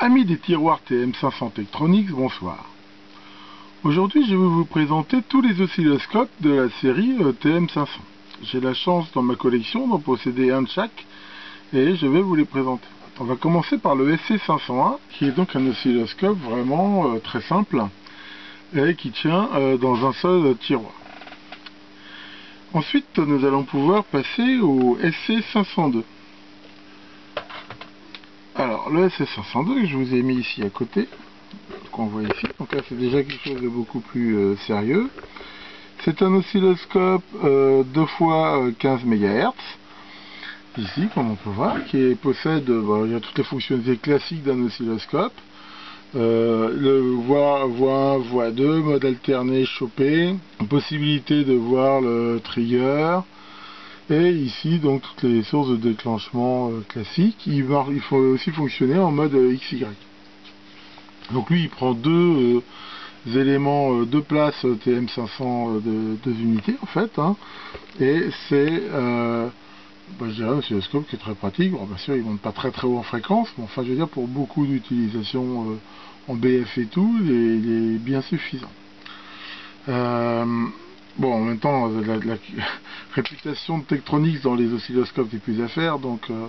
Amis des tiroirs TM500 Tektronix, bonsoir. Aujourd'hui, je vais vous présenter tous les oscilloscopes de la série euh, TM500. J'ai la chance dans ma collection d'en posséder un de chaque et je vais vous les présenter. On va commencer par le SC501 qui est donc un oscilloscope vraiment euh, très simple et qui tient euh, dans un seul tiroir. Ensuite, nous allons pouvoir passer au SC502. Le SS502 que je vous ai mis ici à côté, qu'on voit ici, donc là c'est déjà quelque chose de beaucoup plus euh, sérieux. C'est un oscilloscope 2 euh, fois 15 MHz, ici comme on peut voir, qui possède y a toutes les fonctionnalités classiques d'un oscilloscope. Euh, le voix 1, voix 2, mode alterné chopé, possibilité de voir le trigger, et ici, donc, toutes les sources de déclenchement euh, classiques. Il, faut aussi fonctionner en mode euh, XY. Donc lui, il prend deux euh, éléments, deux places TM500 de deux unités, en fait. Hein. et c'est, bah, je dirais, un oscilloscope qui est très pratique. bien sûr, il ne monte pas très très haut en fréquence, mais enfin, je veux dire, pour beaucoup d'utilisations en BF et tout, il est, bien suffisant. Bon, en même temps, la, réputation de Tektronix dans les oscilloscopes n'est plus à faire, donc euh,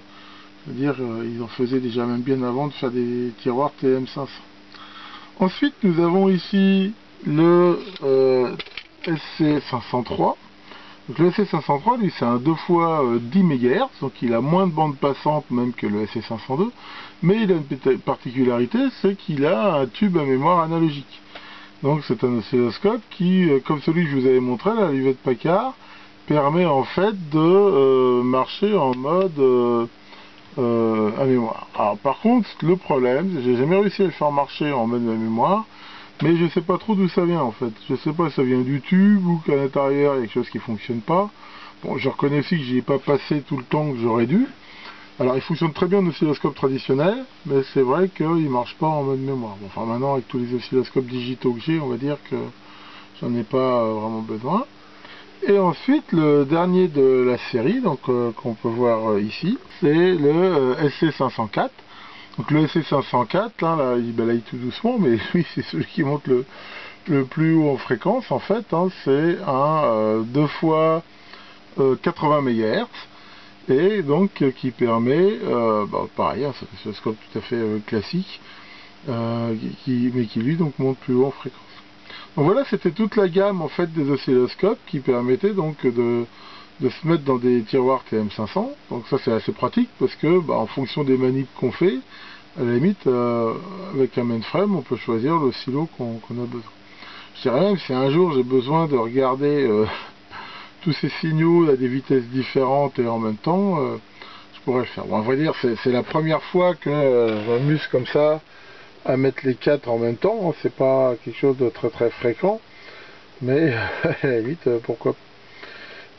je veux dire, euh, ils en faisaient déjà même bien avant de faire des tiroirs TM500. Ensuite, nous avons ici le euh, SC503. Donc le SC503, lui, c'est un 2 fois 10 MHz, donc il a moins de bande passante même que le SC502, mais il a une particularité, c'est qu'il a un tube à mémoire analogique. Donc c'est un oscilloscope qui, euh, comme celui que je vous avais montré, la de Packard, permet en fait de euh, marcher en mode euh, à mémoire. Alors par contre, le problème, j'ai jamais réussi à le faire marcher en mode à mémoire, mais je sais pas trop d'où ça vient en fait. Je sais pas si ça vient du tube ou qu'à l'intérieur il y a quelque chose qui fonctionne pas. Bon, je reconnais aussi que j'y ai pas passé tout le temps que j'aurais dû. Alors il fonctionne très bien en oscilloscope traditionnel, mais c'est vrai qu'il marche pas en mode mémoire. enfin maintenant avec tous les oscilloscopes digitaux que j'ai, on va dire que j'en ai pas euh, vraiment besoin. Et ensuite le dernier de la série, donc euh, qu'on peut voir euh, ici, c'est le SC504. Donc le SC504, hein, là, il balaye tout doucement, mais lui c'est celui qui monte le, plus haut en fréquence en fait. Hein. c'est un 2 fois 80 MHz et donc euh, qui permet, euh, bah, pareil, un oscilloscope tout à fait euh, classique, mais qui lui donc monte plus haut en fréquence. Donc voilà, c'était toute la gamme en fait des oscilloscopes qui permettaient donc de, se mettre dans des tiroirs TM500. Donc ça c'est assez pratique parce que bah, en fonction des manips qu'on fait, à la limite avec un mainframe on peut choisir le silo qu'on a besoin. Je dirais même si un jour j'ai besoin de regarder tous ces signaux à des vitesses différentes et en même temps, euh, je pourrais le faire. Bon, à vrai dire, c'est la première fois que euh, je m'amuse comme ça à mettre les quatre en même temps. Hein. C'est pas quelque chose de très très fréquent, mais à la limite, euh, pourquoi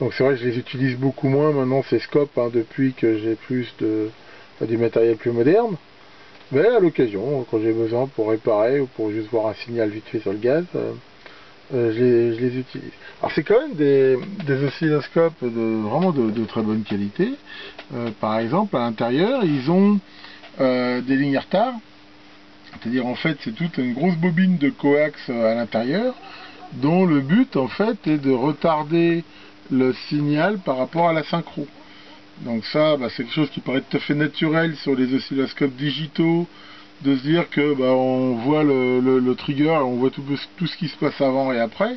Donc c'est vrai que je les utilise beaucoup moins maintenant ces scopes hein, depuis que j'ai plus de du matériel plus moderne. Mais à l'occasion, quand j'ai besoin pour réparer ou pour juste voir un signal vite fait sur le gaz, euh, je, les, utilise. Alors c'est quand même des, oscilloscopes de, vraiment de, très bonne qualité. Euh, par exemple, à l'intérieur, ils ont euh, des lignes retard. C'est-à-dire en fait c'est toute une grosse bobine de coax à l'intérieur dont le but en fait est de retarder le signal par rapport à la synchro. Donc ça, bah, c'est quelque chose qui paraît tout à fait naturel sur les oscilloscopes digitaux de se dire que bah, on voit le, trigger, on voit tout, tout, ce qui se passe avant et après,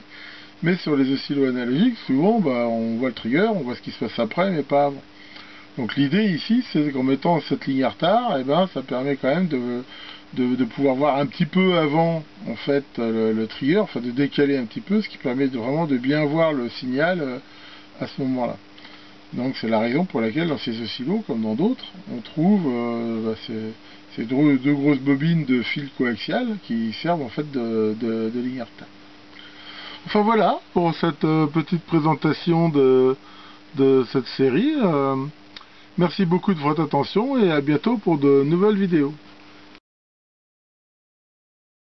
mais sur les oscillos analogiques, souvent bah, on voit le trigger, on voit ce qui se passe après, mais pas avant. Donc l'idée ici, c'est qu'en mettant cette ligne à retard, et eh ben, ça permet quand même de, de, pouvoir voir un petit peu avant en fait le, trigger, enfin de décaler un petit peu, ce qui permet vraiment de bien voir le signal euh, à ce moment-là. Donc c'est la raison pour laquelle dans ces oscillos, comme dans d'autres, on trouve euh, bah, ces, deux, grosses bobines de fil coaxial qui servent en fait de, de, de Enfin voilà pour cette euh, petite présentation de, cette série. Merci beaucoup de votre attention et à bientôt pour de nouvelles vidéos.